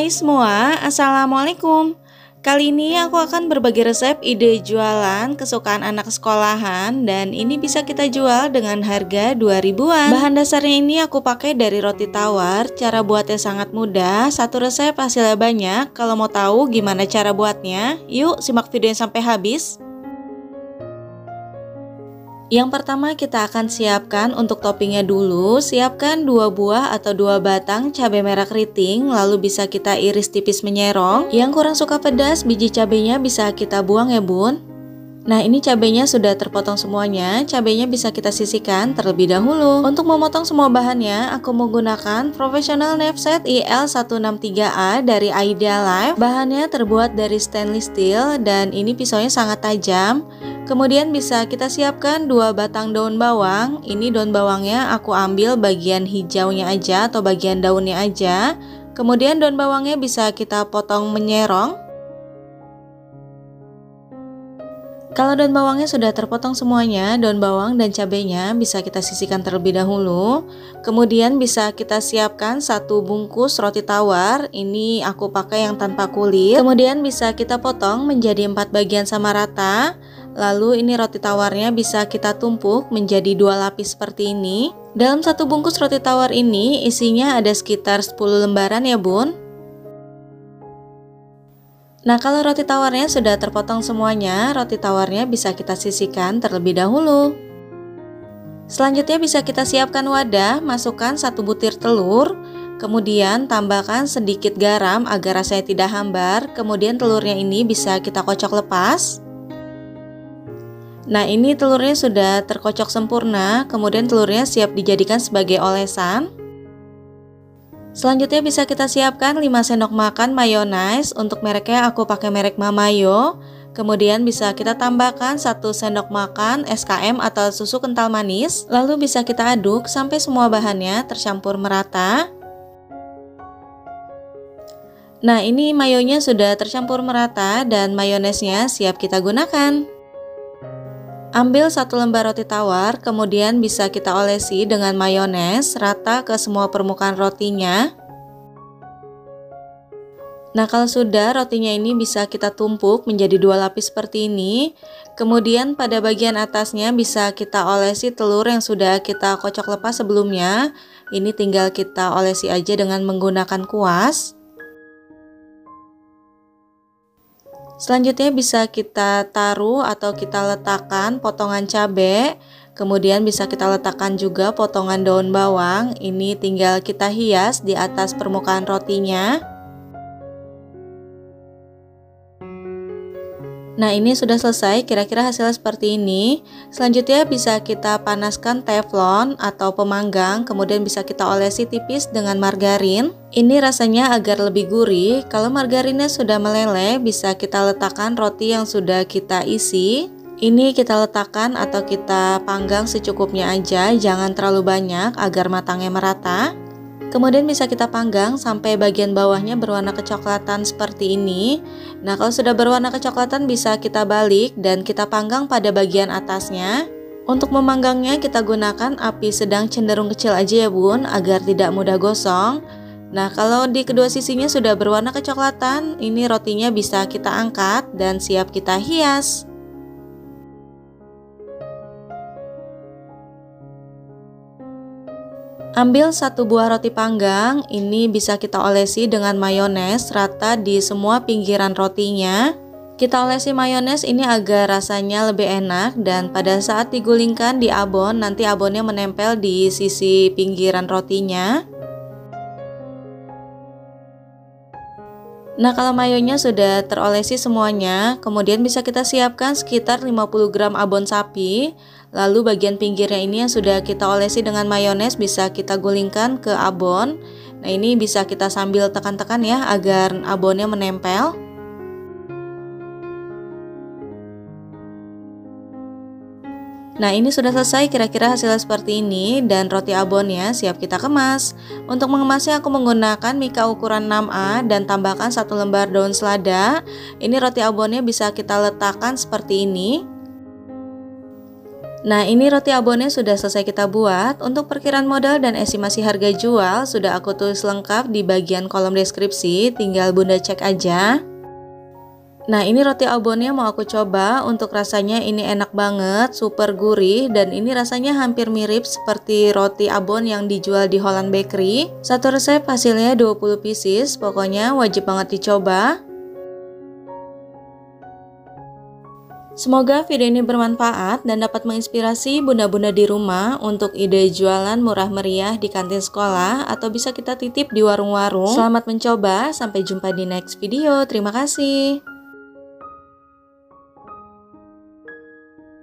Hai semua, Assalamualaikum Kali ini aku akan berbagi resep ide jualan kesukaan anak sekolahan dan ini bisa kita jual dengan harga 2000-an. Bahan dasarnya ini aku pakai dari roti tawar. Cara buatnya sangat mudah. Satu resep hasilnya banyak. Kalau mau tahu gimana cara buatnya, yuk simak videonya sampai habis. Yang pertama kita akan siapkan untuk toppingnya dulu Siapkan dua buah atau dua batang cabai merah keriting Lalu bisa kita iris tipis menyerong. Yang kurang suka pedas biji cabenya bisa kita buang ya bun Nah ini cabenya sudah terpotong semuanya. Cabenya bisa kita sisihkan terlebih dahulu. Untuk memotong semua bahannya Aku menggunakan Professional Knife Set IL163A dari Idea Life. Bahannya terbuat dari stainless steel Dan ini pisaunya sangat tajam. Kemudian bisa kita siapkan dua batang daun bawang. Ini daun bawangnya aku ambil bagian hijaunya aja atau bagian daunnya aja. Kemudian daun bawangnya bisa kita potong menyerong Kalau daun bawangnya sudah terpotong semuanya, daun bawang dan cabenya bisa kita sisihkan terlebih dahulu. Kemudian bisa kita siapkan satu bungkus roti tawar. Ini aku pakai yang tanpa kulit. Kemudian bisa kita potong menjadi empat bagian sama rata. Lalu ini roti tawarnya bisa kita tumpuk menjadi dua lapis seperti ini. Dalam satu bungkus roti tawar ini isinya ada sekitar 10 lembaran ya bun. Nah kalau roti tawarnya sudah terpotong semuanya, roti tawarnya bisa kita sisihkan terlebih dahulu. Selanjutnya bisa kita siapkan wadah, masukkan satu butir telur, kemudian tambahkan sedikit garam agar rasanya tidak hambar, kemudian telurnya ini bisa kita kocok lepas. Nah ini telurnya sudah terkocok sempurna, kemudian telurnya siap dijadikan sebagai olesan. Selanjutnya bisa kita siapkan 5 sendok makan mayonnaise untuk mereknya aku pakai merek Mamayo. Kemudian bisa kita tambahkan 1 sendok makan SKM atau susu kental manis. Lalu bisa kita aduk sampai semua bahannya tercampur merata. Nah ini mayonya sudah tercampur merata dan mayonesnya siap kita gunakan. Ambil satu lembar roti tawar, kemudian bisa kita olesi dengan mayones rata ke semua permukaan rotinya. Nah kalau sudah rotinya ini bisa kita tumpuk menjadi dua lapis seperti ini. Kemudian pada bagian atasnya bisa kita olesi telur yang sudah kita kocok lepas sebelumnya. Ini tinggal kita olesi aja dengan menggunakan kuas Selanjutnya bisa kita taruh atau kita letakkan potongan cabai Kemudian bisa kita letakkan juga potongan daun bawang. Ini tinggal kita hias di atas permukaan rotinya Nah ini sudah selesai kira-kira hasilnya seperti ini. Selanjutnya bisa kita panaskan teflon atau pemanggang Kemudian bisa kita olesi tipis dengan margarin. Ini rasanya agar lebih gurih. Kalau margarinnya sudah meleleh bisa kita letakkan roti yang sudah kita isi. Ini kita letakkan atau kita panggang secukupnya aja, jangan terlalu banyak agar matangnya merata. Kemudian bisa kita panggang sampai bagian bawahnya berwarna kecoklatan seperti ini. Nah, kalau sudah berwarna kecoklatan bisa kita balik dan kita panggang pada bagian atasnya. Untuk memanggangnya kita gunakan api sedang cenderung kecil aja ya bun agar tidak mudah gosong. Nah, kalau di kedua sisinya sudah berwarna kecoklatan, ini rotinya bisa kita angkat dan siap kita hias. Ambil satu buah roti panggang, ini bisa kita olesi dengan mayones rata di semua pinggiran rotinya. Kita olesi mayones ini agar rasanya lebih enak dan pada saat digulingkan di abon nanti abonnya menempel di sisi pinggiran rotinya. Nah kalau mayonya sudah terolesi semuanya, kemudian bisa kita siapkan sekitar 50 gram abon sapi Lalu bagian pinggirnya ini yang sudah kita olesi dengan mayones bisa kita gulingkan ke abon. Nah ini bisa kita sambil tekan-tekan ya agar abonnya menempel. Nah ini sudah selesai kira-kira hasilnya seperti ini dan roti abonnya siap kita kemas. Untuk mengemasnya aku menggunakan mika ukuran 6A dan tambahkan satu lembar daun selada. Ini roti abonnya bisa kita letakkan seperti ini. Nah ini roti abonnya sudah selesai kita buat Untuk perkiraan modal dan estimasi harga jual Sudah aku tulis lengkap di bagian kolom deskripsi Tinggal bunda cek aja Nah ini roti abonnya mau aku coba Untuk rasanya ini enak banget Super gurih Dan ini rasanya hampir mirip seperti roti abon yang dijual di Holland Bakery Satu resep hasilnya 20 pieces Pokoknya wajib banget dicoba Semoga video ini bermanfaat dan dapat menginspirasi bunda-bunda di rumah untuk ide jualan murah meriah di kantin sekolah atau bisa kita titip di warung-warung. Selamat mencoba, sampai jumpa di next video. Terima kasih.